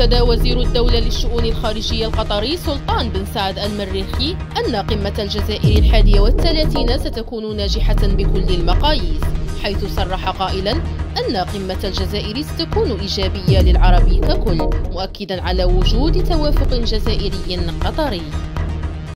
أكد وزير الدولة للشؤون الخارجية القطري سلطان بن سعد المريخي أن قمة الجزائر الحادية والثلاثين ستكون ناجحة بكل المقاييس حيث صرح قائلا أن قمة الجزائر ستكون إيجابية للعرب ككل مؤكدا على وجود توافق جزائري قطري.